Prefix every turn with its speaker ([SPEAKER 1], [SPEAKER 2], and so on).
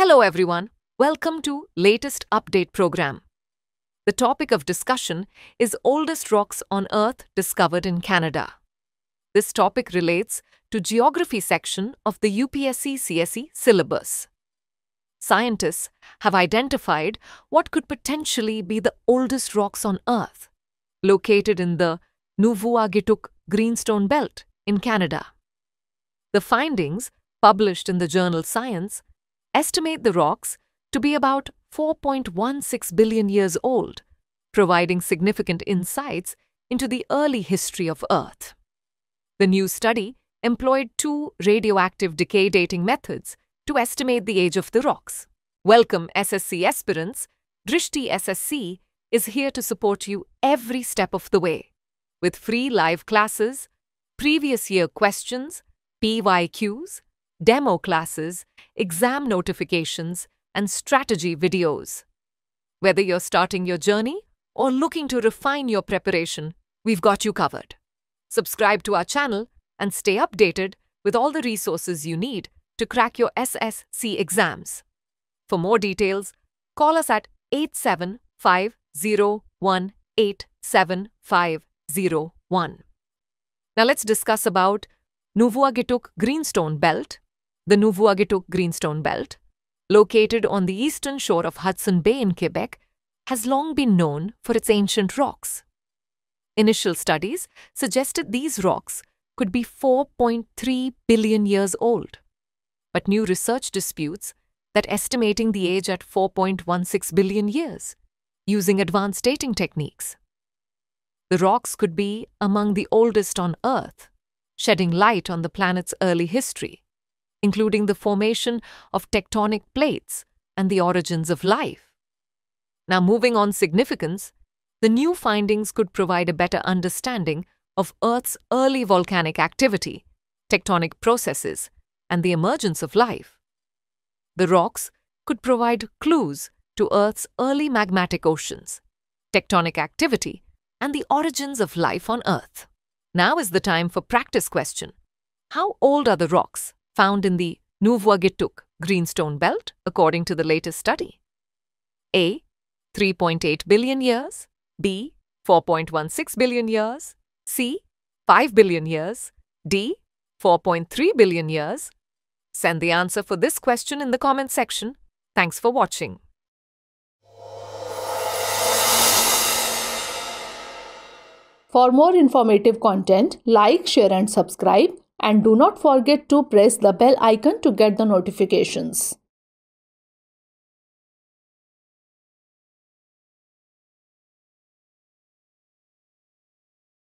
[SPEAKER 1] Hello everyone. Welcome to latest update program. The topic of discussion is oldest rocks on earth discovered in Canada. This topic relates to geography section of the UPSC CSE syllabus. Scientists have identified what could potentially be the oldest rocks on earth located in the Nuvvuagittuq Greenstone Belt in Canada. The findings, published in the journal Science, estimate the rocks to be about 4.16 billion years old, providing significant insights into the early history of Earth. The new study employed two radioactive decay dating methods to estimate the age of the rocks. Welcome, SSC aspirants. Drishti SSC is here to support you every step of the way with free live classes, previous year questions, PYQs, demo classes, exam notifications, and strategy videos. Whether you're starting your journey or looking to refine your preparation, we've got you covered. Subscribe to our channel and stay updated with all the resources you need to crack your SSC exams. For more details, call us at 8750187501. Now let's discuss about Nuvvuagittuq Greenstone Belt, the Nuvvuagittuq Greenstone Belt, located on the eastern shore of Hudson Bay in Quebec, has long been known for its ancient rocks. Initial studies suggested these rocks could be 4.3 billion years old. But new research disputes that estimating the age at 4.16 billion years using advanced dating techniques. The rocks could be among the oldest on Earth, shedding light on the planet's early history, including the formation of tectonic plates and the origins of life. Now, moving on significance, the new findings could provide a better understanding of Earth's early volcanic activity, tectonic processes, and the emergence of life. The rocks could provide clues to Earth's early magmatic oceans, tectonic activity, and the origins of life on Earth. Now is the time for practice question. How old are the rocks found in the Nuvvuagittuq Greenstone Belt according to the latest study? A. 3.8 billion years. B. 4.16 billion years. C. 5 billion years. D. 4.3 billion years. Send the answer for this question in the comment section. Thanks for watching.
[SPEAKER 2] For more informative content, like, share and subscribe and do not forget to press the bell icon to get the notifications.